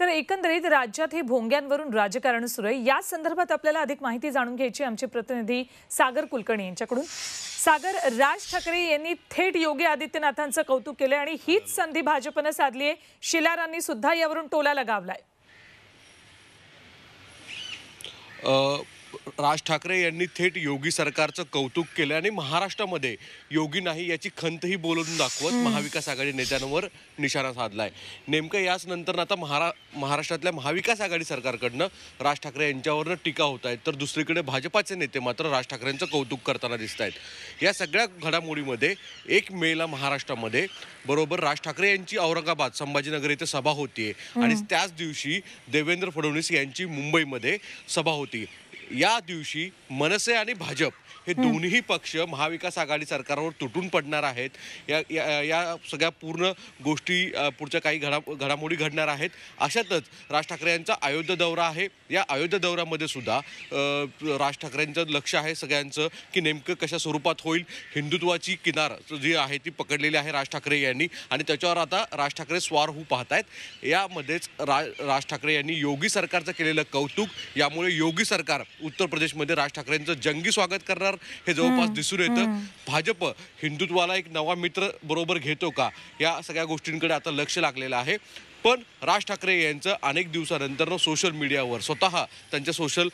तर एकंदरीत राज्यात हे भोंग्यांवरून राजकारण सुरू आहे. या संदर्भात आपल्याला अधिक माहिती जाणून घ्यायची आमचे प्रतिनिधी सागर कुलकर्णी यांच्याकडून. सागर राज ठाकरे यांनी थेट योगी आदित्यनाथांचं कौतुक केलं आणि हीच संधी भाजपनं साधली आहे. शिलारांनी सुद्धा यावरून टोला लगावलाय राज ठाकरे यांनी थेट योगी सरकारचं कौतुक केलं आणि महाराष्ट्रामध्ये योगी नाही याची खंतही बोलून दाखवत महाविकास आघाडी नेत्यांवर निशाणा साधलाय. नेमकं याच नंतर आता महारा महाराष्ट्रातल्या महाविकास आघाडी सरकारकडनं राज ठाकरे यांच्यावरनं टीका होत आहेत. तर दुसरीकडे भाजपाचे नेते मात्र राज ठाकरेंचं कौतुक करताना दिसत आहेत. या सगळ्या घडामोडीमध्ये एक मेला महाराष्ट्रामध्ये बरोबर राज ठाकरे यांची औरंगाबाद संभाजीनगर येथे सभा होतीये. आणि त्याच दिवशी देवेंद्र फडणवीस यांची मुंबईमध्ये सभा होती. या दिवशी मनसे आणि भाजप हे दोन्ही पक्ष महाविकास आघाडी सरकारवर तुटून पडणार आहेत. या या या सगळ्या पूर्ण गोष्टी पुढच्या काही घडा घडामोडी घडणार आहेत. अशातच राज ठाकरे यांचा अयोध्या दौरा आहे. या अयोध्या दौऱ्यामध्ये सुद्धा राज ठाकरेंचं लक्ष आहे सगळ्यांचं की नेमकं कशा स्वरूपात होईल. हिंदुत्वाची किनार जी आहे ती पकडलेली आहे राज ठाकरे यांनी. आणि त्याच्यावर आता राज ठाकरे स्वार होऊ पाहतायत. यामध्येच रा राज ठाकरे यांनी योगी सरकारचं केलेलं कौतुक. यामुळे योगी सरकार उत्तर प्रदेशमध्ये राज ठाकरेंचं जंगी स्वागत करणार. हे जवळपास दिसून येतं. भाजप हिंदुत्वाला एक नवा मित्र बरोबर घेतो का? या सगळ्या गोष्टींकडे आता लक्ष लागलेलं आहे. पण राज ठाकरे यांचं अनेक दिवसानंतर सोशल मीडियावर स्वतः त्यांच्या सोशल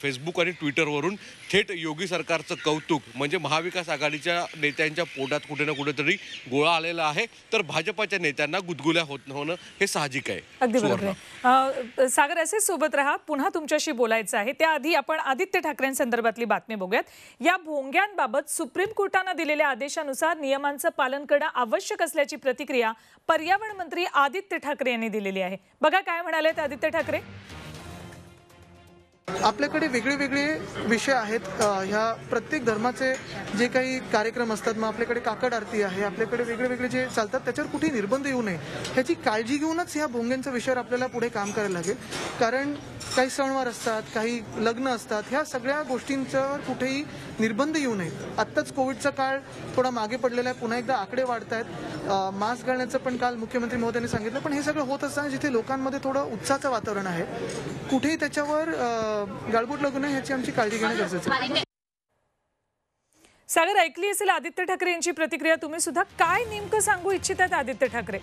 फेसबुक आणि ट्विटरवरून थेट योगी सरकारचं कौतुक म्हणजे महाविकास आघाडीच्या नेत्यांच्या पोटात कुठे ना कुठेतरी गोळा आलेला आहे तर भाजपाच्या नेत्यांना गुदगुल्या होत होणं हे साहजिक आहे. अगदी बरोबर. सागर असे सोबत राहा पुन्हा तुमच्याशी बोलायचं आहे. त्याआधी आपण आदित्य ठाकरेंसंदर्भातली बातमी बघूयात. या भोंग्यांबाबत सुप्रीम कोर्टानं दिलेल्या आदेशानुसार नियमांचं पालन करणं आवश्यक असल्याची प्रतिक्रिया पर्यावरण मंत्री आदित्य ठाकरे यांनी दिलेली आहे. बघा काय म्हणाले आदित्य ठाकरे. आपल्याकडे वेगळे वेगळे विषय आहेत. ह्या प्रत्येक धर्माचे जे काही कार्यक्रम असतात मग आपल्याकडे काकड आरती आहे आपल्याकडे वेगळे वेगळे जे चालतात त्याच्यावर कुठेही निर्बंध येऊ नये. ह्याची काळजी घेऊनच ह्या भोंग्यांच्या विषयावर आपल्याला पुढे काम करायला लागेल. कारण काही सणवार असतात काही लग्न असतात ह्या सगळ्या गोष्टींच्यावर कुठेही निर्बंध येऊ नयेत. आत्ताच कोविडचा काळ थोडा मागे पडलेला आहे. पुन्हा एकदा आकडे वाढत आहेत. मास्क घालण्याचं पण काल मुख्यमंत्री महोदयांनी सांगितलं पण हे सगळं होत असताना जिथे लोकांमध्ये थोडं उत्साहाचं वातावरण आहे कुठेही त्याच्यावर गाळबोट लागू नये ह्याची आमची काळजी घेणं गरजेचं आहे. सागर ऐकली असेल आदित्य ठाकरे यांची प्रतिक्रिया तुम्ही सुद्धा काय नेमकं सांगू इच्छितात आदित्य ठाकरे?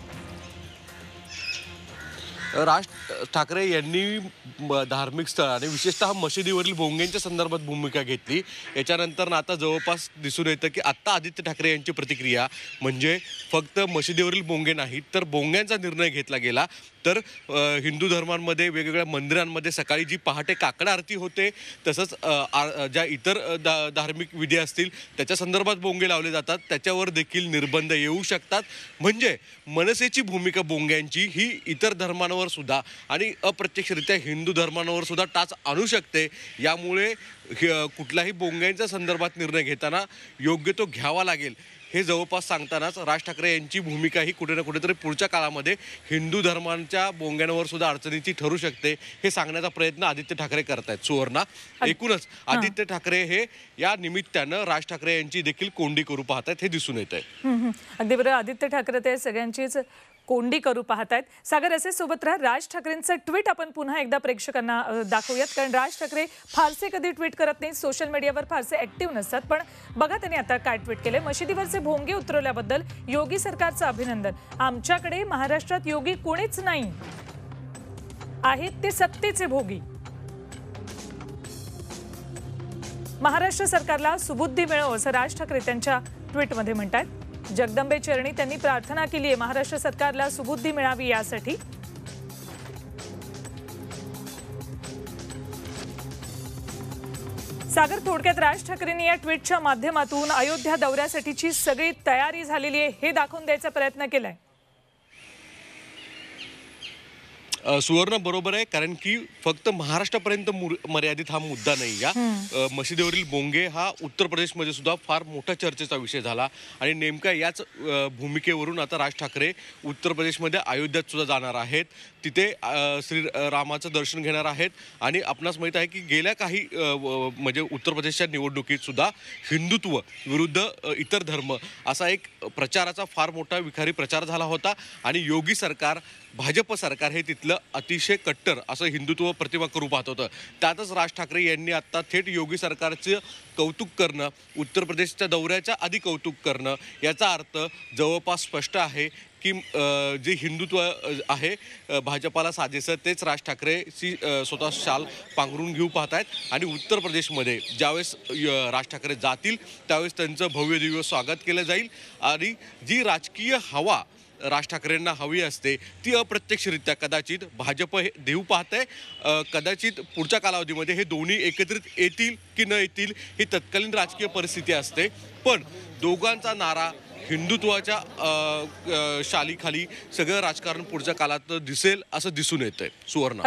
राज ठाकरे यांनी धार्मिक स्थळ आणि विशेषतः मशिदीवरील भोंग्यांच्या संदर्भात भूमिका घेतली. याच्यानंतर ना आता जवळपास दिसून येतं की आत्ता आदित्य ठाकरे यांची प्रतिक्रिया म्हणजे फक्त मशिदीवरील बोंगे नाहीत तर बोंग्यांचा निर्णय घेतला गेला. तर हिंदू धर्मांमध्ये वेगवेगळ्या मंदिरांमध्ये सकाळी जी पहाटे काकड आरती होते तसंच ज्या इतर दा धार्मिक विधी असतील त्याच्या संदर्भात बोंगे लावले जातात. त्याच्यावर देखील निर्बंध येऊ शकतात. म्हणजे मनसेची भूमिका बोंग्यांची ही इतर धर्मांवर सुद्धा आणि अप्रत्यक्षरित्या हिंदू धर्मांवर सुद्धा टाच आणू शकते. यामुळे कुठल्याही बोंग्यांच्या संदर्भात निर्णय घेताना योग्य तो घ्यावा लागेल. हे जवळपास सांगतानाच राज ठाकरे यांची भूमिका ही कुठे ना कुठेतरी पुढच्या काळामध्ये हिंदू धर्मांच्या बोंग्यांवर सुद्धा अडचणीची ठरू शकते हे सांगण्याचा प्रयत्न आदित्य ठाकरे करतायत. सुवर्णा एकूणच आदित्य ठाकरे हे या निमित्तानं राज ठाकरे यांची देखील कोंडी करू पाहतायत हे दिसून येत आहे. अगदी बरं आदित्य ठाकरे ते सगळ्यांचीच कोंडी करू पाहतायत. सागर असे सोबत राहा. राज ठाकरेंचं ट्विट आपण पुन्हा एकदा प्रेक्षकांना दाखवूयात. कारण राज ठाकरे फारसे कधी ट्विट करत नाहीत. सोशल मीडियावर फारसे ऍक्टिव्ह नसतात. पण बघा त्यांनी आता काय ट्विट केले मशिदीवरचे भोंगे उतरवल्याबद्दल योगी सरकारचं अभिनंदन. आमच्याकडे महाराष्ट्रात योगी कोणीच नाही. आहेत ते सत्तेचे भोगी. महाराष्ट्र सरकारला सुबुद्धी मिळव असं राज ठाकरे त्यांच्या ट्विटमध्ये म्हणतात जगदंबे चरणी त्यांनी प्रार्थना केली आहे. महाराष्ट्र सरकारला सुबुद्धी मिळावी यासाठी. सागर थोडक्यात राज ठाकरेंनी या ट्विटच्या माध्यमातून अयोध्या दौऱ्यासाठीची सगळी तयारी झालेली आहे. हे दाखवून द्यायचा प्रयत्न केलाय. सुवर्ण बरोबर आहे कारण की फक्त महाराष्ट्रापर्यंत मुर- मर्यादित हा मुद्दा नाही या. मशिदीवरील बोंगे हा उत्तर प्रदेशमध्ये सुद्धा फार मोठा चर्चेचा विषय झाला. आणि नेमका याच भूमिकेवरून आता राज ठाकरे उत्तर प्रदेशमध्ये अयोध्यात सुद्धा जाणार आहेत. तिथे श्री रामाचं दर्शन घेणार आहेत. आणि आपणास माहीत आहे की गेल्या काही म्हणजे उत्तर प्रदेशच्या निवडणुकीत सुद्धा हिंदुत्व विरुद्ध इतर धर्म असा एक प्रचाराचा फार मोठा विखारी प्रचार झाला होता. आणि योगी सरकार भाजप सरकार हे तिथलं आपलं अतिशय कट्टर असं हिंदुत्व प्रतिमा करू पाहत होतं. त्यातच राज ठाकरे यांनी आता थेट योगी सरकारचं कौतुक करणं उत्तर प्रदेशच्या दौऱ्याच्या आधी कौतुक करणं याचा अर्थ जवळपास स्पष्ट आहे की जे हिंदुत्व आहे भाजपाला साजेसं तेच राज ठाकरेची स्वतः शाल पांघरून घेऊ पाहत आहेत आणि उत्तर प्रदेशमध्ये ज्यावेळेस य- राज ठाकरे जातील त्यावेळेस त्यांचं भव्य दिव्य स्वागत केलं जाईल. आणि जी राजकीय हवा राज ठाकरेंना हवी असते ती अप्रत्यक्षरित्या कदाचित भाजप हे देऊ पाहते कदाचित पुढच्या कालावधीमध्ये हे दोन्ही एकत्रित येतील की न येतील ही तत्कालीन राजकीय परिस्थिती असते. पण दोघांचा नारा हिंदुत्वाच्या शालीखाली सगळं राजकारण पुढच्या काळात दिसेल असं दिसून येतंय. सुवर्ण.